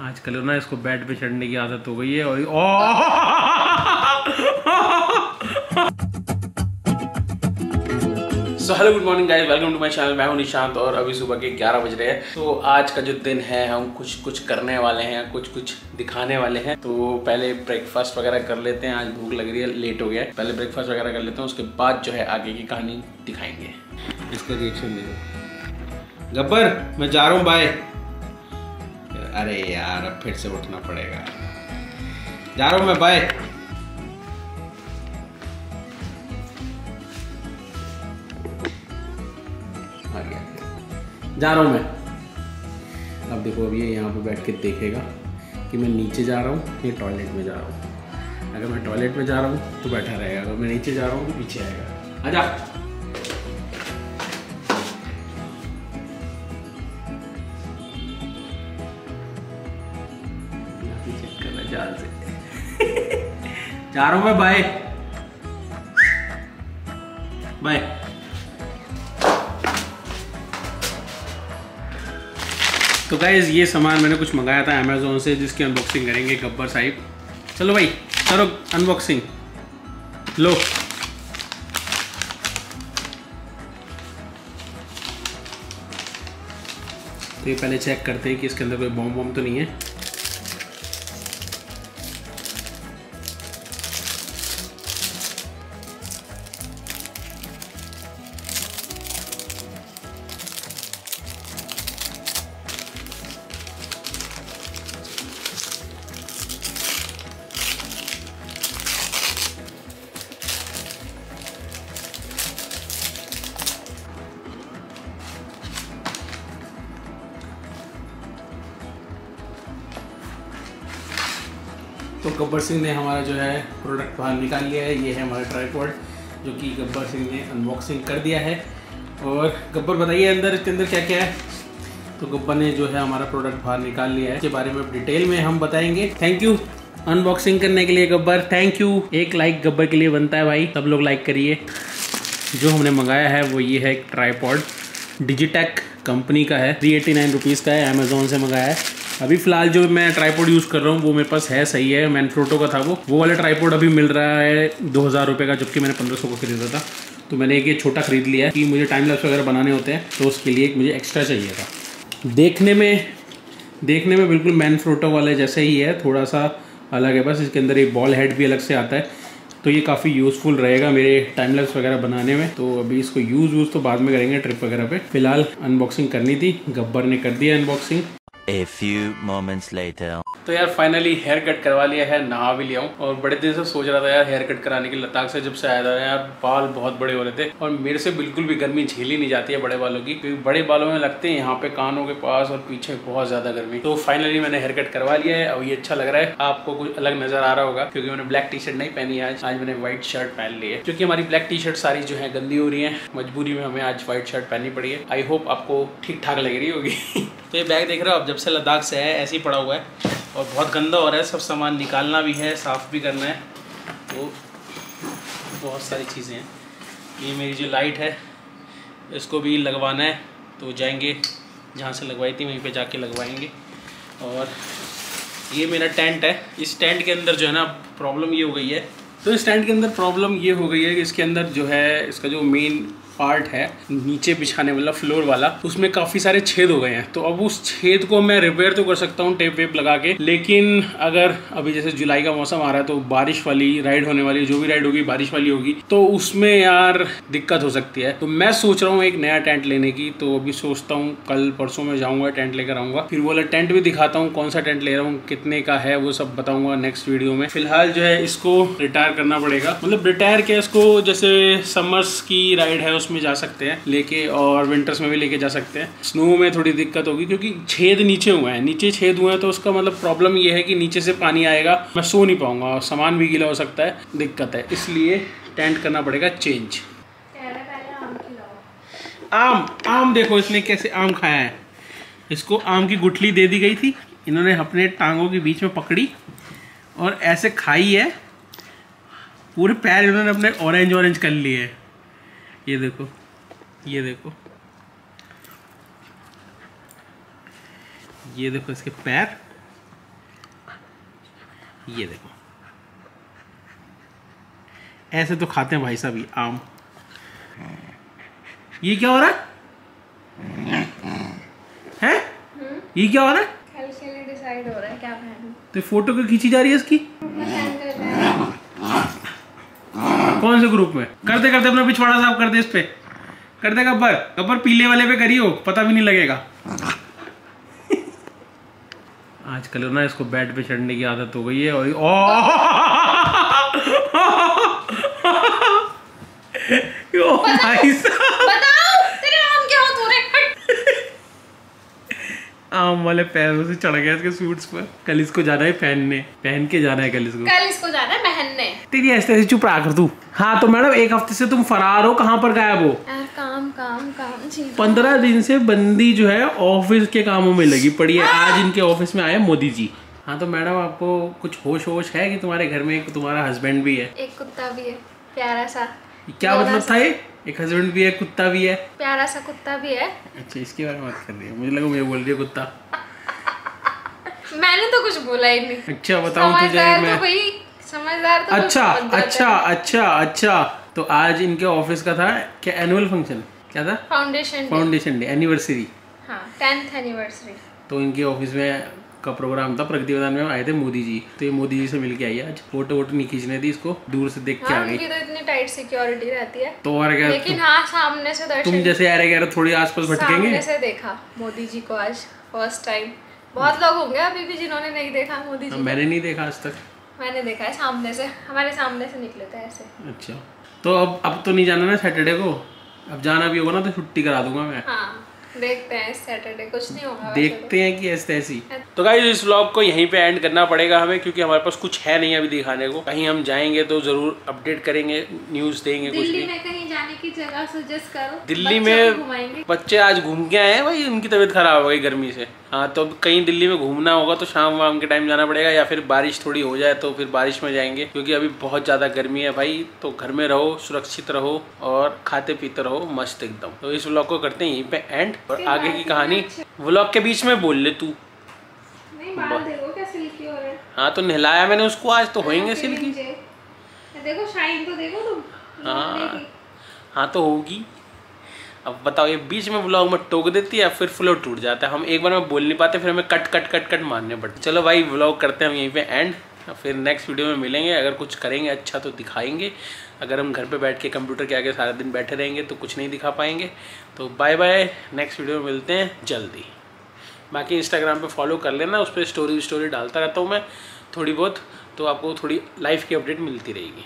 आजकल ना इसको बेड पे चढ़ने की आदत हो गई है और ओ! So hello good morning guys welcome to my channel मैं हूँ निशांत और अभी सुबह के 11 बज रहे हैं। तो आज का जो दिन है, हम कुछ कुछ करने वाले हैं, कुछ कुछ दिखाने वाले हैं। तो पहले ब्रेकफास्ट वगैरह कर लेते हैं। आज भूख लग रही है लेट हो गया पहले ब्रेकफास्ट वगैरह कर लेते हैं, उसके बाद जो है आगे की कहानी दिखाएँगे। इसका रिएक्शन देखो गब्बर, मैं जा रहा हूँ बाय अरे यार, अब फिर से उठना पड़ेगा। जा रहा हूँ मैं बाय जा रहा हूँ मैं। अब देखो, अब ये यहाँ पे बैठ के देखेगा कि मैं नीचे जा रहा हूँ या टॉयलेट में जा रहा हूँ। अगर मैं टॉयलेट में जा रहा हूँ तो बैठा रहेगा। अगर मैं नीचे जा रहा हूँ तो पीछे आएगा। आजा। हूँ मैं बाय बाय तो गाइज़ ये सामान मैंने कुछ मंगाया था अमेजोन से, जिसकी अनबॉक्सिंग करेंगे गब्बर साहिब। चलो भाई, करो अनबॉक्सिंग लो। तो ये पहले चेक करते हैं कि इसके अंदर कोई बॉम्ब वॉम्ब तो नहीं है। तो गब्बर सिंह ने हमारा जो है प्रोडक्ट बाहर निकाल लिया है। ये है हमारा ट्राईपॉड जो कि गब्बर सिंह ने अनबॉक्सिंग कर दिया है। और गब्बर, बताइए अंदर इसके अंदर क्या क्या है? तो गब्बर ने जो है हमारा प्रोडक्ट बाहर निकाल लिया है। इसके बारे में डिटेल में हम बताएँगे। थैंक यू अनबॉक्सिंग करने के लिए गब्बर थैंक यू एक लाइक गब्बर के लिए बनता है भाई। सब लोग लाइक करिए। जो हमने मंगाया है वो ये है एक ट्राईपॉड डिजिटेक कंपनी का है। थ्री एटी नाइन रुपीज़ का है। अमेजोन से मंगाया है। अभी फ़िलहाल जो मैं ट्राईपोड यूज़ कर रहा हूँ, वो मेरे पास है, सही है। मैन मैनफ्रोटो का था वो। वो वाला ट्राईपोड अभी मिल रहा है दो हज़ार रुपये का, जबकि मैंने पंद्रह सौ का खरीदा था। तो मैंने एक ये छोटा खरीद लिया है कि मुझे टाइम लैप्स वगैरह बनाने होते हैं तो उसके लिए एक मुझे एक्स्ट्रा चाहिए था। देखने में देखने में बिल्कुल मैन मैनफ्रोटो वाले जैसे ही है थोड़ा सा अलग है बस, इसके अंदर एक बॉल हेड भी अलग से आता है। तो ये काफ़ी यूज़फुल रहेगा मेरे टाइम लैप्स वगैरह बनाने में। तो अभी इसको यूज़ वूज़ तो बाद में करेंगे ट्रिप वगैरह पे। फ़िलहाल अनबॉक्सिंग करनी थी, गब्बर ने कर दिया unboxing A few moments later. तो यार फाइनली हेयर कट करवा लिया है, नहा भी लिया हूँ। और बड़े दिन से सोच रहा था यार हेयर कट कराने के लद्दाख से जब से आया था यार, बाल बहुत बड़े हो रहे थे। और मेरे से बिल्कुल भी गर्मी झेली नहीं जाती है बड़े बालों की, क्योंकि बड़े बालों में लगते हैं यहाँ पे कानों के पास और पीछे बहुत ज़्यादा गर्मी। तो फाइनली मैंने हेयर कट करवा लिया है, और ये अच्छा लग रहा है। आपको कुछ अलग नज़र आ रहा होगा, क्योंकि मैंने ब्लैक टी शर्ट नहीं पहनी आज। आज मैंने व्हाइट शर्ट पहन ली है। क्योंकि हमारी ब्लैक टी शर्ट सारी जो है, गंदी हो रही है। मजबूरी में हमें आज व्हाइट शर्ट पहननी पड़ी है। आई होप आपको ठीक ठाक लग रही होगी। तो ये बैग देख रहे हो आप, जब से लद्दाख से है ऐसे ही पड़ा हुआ है। और बहुत गंदा हो रहा है, सब सामान निकालना भी है, साफ़ भी करना है। तो बहुत सारी चीज़ें हैं। ये मेरी जो लाइट है, इसको भी लगवाना है तो जाएँगे जहाँ से लगवाई थी, वहीं पे जाके लगवाएँगे। और ये मेरा टेंट है। इस टेंट के अंदर जो है ना, प्रॉब्लम ये हो गई है। तो इस टेंट के अंदर प्रॉब्लम ये हो गई है कि इसके अंदर जो है, इसका जो मेन पार्ट है, नीचे बिछाने वाला फ्लोर वाला, उसमें काफ़ी सारे छेद हो गए हैं। तो अब उस छेद को मैं रिपेयर तो कर सकता हूँ टेप वेप लगा के, लेकिन अगर अभी जैसे जुलाई का मौसम आ रहा है तो बारिश वाली राइड होने वाली, जो भी राइड होगी, बारिश वाली होगी तो उसमें यार दिक्कत हो सकती है। तो मैं सोच रहा हूँ एक नया टेंट लेने की तो अभी सोचता हूँ कल परसों में जाऊँगा टेंट लेकर आऊँगा। फिर वो टेंट भी दिखाता हूँ, कौन सा टेंट ले रहा हूँ, कितने का है, वो सब बताऊँगा नेक्स्ट वीडियो में। फ़िलहाल जो है, इसको रिटायर करना पड़ेगा। मतलब रिटायर क्या इसको जैसे समर्स की राइड है उसमें जा सकते हैं, लेके और विंटर्स में भी लेके जा सकते हैं। स्नो में थोड़ी दिक्कत होगी, क्योंकि छेद नीचे हुए हैं। नीचे छेद हुए हैं तो उसका मतलब प्रॉब्लम ये है कि नीचे से पानी आएगा, मैं सो नहीं पाऊँगा और सामान भी गीला हो सकता है, दिक्कत है। इसलिए टेंट करना पड़ेगा चेंज आम आम देखो इसने कैसे आम खाया है। इसको आम की गुठली दे दी गई थी। इन्होंने अपने टांगों के बीच में पकड़ी और ऐसे खाई है। पूरे पैर इन्होंने अपने ऑरेंज ऑरेंज कर लिए। है ये देखो ये देखो। ये देखो इसके पैर। ये देखो। ऐसे तो खाते हैं भाई साहब ये आम। ये क्या हो रहा है? हैं? ये क्या हो रहा है? हो रहा है क्या तो फ़ोटो क्यों खींची जा रही है इसकी मैं पहन कर जाए कौन से ग्रुप में? करते करते अपना पिछवाड़ा साफ़ कर दे इस पे। कर दे गब्बर गब्बर पीले वाले पे करियो पता भी नहीं लगेगा। आजकल ना इसको बेड पे चढ़ने की आदत हो गई है और ओ! पता, भाई साहब बताओ तेरे नाम क्या हो तूने हट आम वाले पैरों से चढ़ गया इसके सूट्स पर। कल इसको जाना है पहनने। पहन के जाना है कल इसको कल इसको जाना है पहनने। तेरी ऐसे ऐसे चुप रहा कर तू। हाँ तो मैडम एक हफ़्ते से तुम फरार हो कहाँ पर गायब हो? काम काम काम जी। पंद्रह दिन से बंदी जो है ऑफ़िस के कामों में लगी पड़ी है। आज इनके ऑफ़िस में आए मोदी जी। हाँ तो मैडम आपको कुछ होश होश है कि तुम्हारे घर में एक तुम्हारा हस्बैंड भी है? एक कुत्ता भी है प्यारा सा। क्या मतलब था ये? एक हस्बैंड भी है कुत्ता भी है। प्यारा सा कुत्ता भी है। अच्छा इसके बारे में बात कर रही है। मुझे लगा मैं बोल रही है कुत्ता। मैंने तो कुछ बोला ही नहीं। अच्छा बताऊँ तुझे समझदार मैं तो भाई समझदार तो अच्छा अच्छा अच्छा अच्छा। तो आज इनके ऑफ़िस का था क्या एनुअल फ़ंक्शन क्या था? फाउंडेशन फाउंडेशन डे एनिवर्सरी हाँ टेंथ एनिवर्सरी तो इनके ऑफ़िस में का प्रोग्राम था प्रगति मैदान में आए थे मोदी जी। तो ये मोदी जी से मिल के आई आज फ़ोटो वोटो नहीं खींचने दी इसको दूर से देख के हाँ आ गई। तो इतनी टाइट सिक्योरिटी रहती है। तो और क्या लेकिन हाँ सामने से तुम जैसे आ रहे कह रहे थोड़ी आसपास भटकेंगे? से देखा मोदी जी को आज फ़र्स्ट टाइम बहुत लोग होंगे अभी भी जिन्होंने नहीं देखा मोदी हाँ, जी मैंने नहीं देखा आज तक। मैंने देखा है सामने से हमारे सामने से निकले थे ऐसे। अच्छा। तो अब अब तो नहीं जाना ना सैटरडे को? अब जाना भी होगा ना तो छुट्टी करा दूँगा मैं। हाँ। देखते हैं सैटरडे कुछ नहीं होगा देखते हैं कि ऐसे ऐसी तो गाइस इस व्लॉग को यहीं पे एंड करना पड़ेगा हमें क्योंकि हमारे पास कुछ है नहीं अभी दिखाने को। कहीं हम जाएँगे तो ज़रूर अपडेट करेंगे न्यूज़ देंगे तो। कुछ भी। में कहीं जाने की जगह सजेस्ट करो। दिल्ली में बच्चे आज घूम के आए हैं भाई उनकी तबीयत खराब हो गई गर्मी से। हाँ तो अब कहीं दिल्ली में घूमना होगा तो शाम वाम के टाइम जाना पड़ेगा या फिर बारिश थोड़ी हो जाए तो फिर बारिश में जाएँगे क्योंकि अभी बहुत ज़्यादा गर्मी है भाई। तो घर में रहो सुरक्षित रहो और खाते पीते रहो मस्त एकदम। तो इस व्लॉग को करते हैं यहीं पे एंड और आगे की कहानी व्लॉग के बीच में बोल ले तू। नहीं बाल देखो क्या सिल्की हो रहे हैं। हाँ तो नहलाया मैंने उसको आज तो होएँगे सिल्की देखो शाइन तो देखो तुम हाँ। हाँ तो होगी। अब बताओ ये बीच में ब्लॉग में टोक देती है या फिर फ्लो टूट जाता है? हम एक बार में बोल नहीं पाते फिर हमें कट कट कट कट मारने पड़ते चलो भाई ब्लॉग करते हैं हम यहीं पे एंड फिर नेक्स्ट वीडियो में मिलेंगे। अगर कुछ करेंगे अच्छा तो दिखाएँगे। अगर हम घर पे बैठ के कंप्यूटर के आगे सारा दिन बैठे रहेंगे तो कुछ नहीं दिखा पाएँगे। तो बाय बाय नेक्स्ट वीडियो में मिलते हैं जल्दी। बाकी इंस्टाग्राम पे फॉलो कर लेना, उस पर स्टोरी स्टोरी डालता रहता हूँ मैं थोड़ी बहुत तो आपको थोड़ी लाइफ की अपडेट मिलती रहेगी।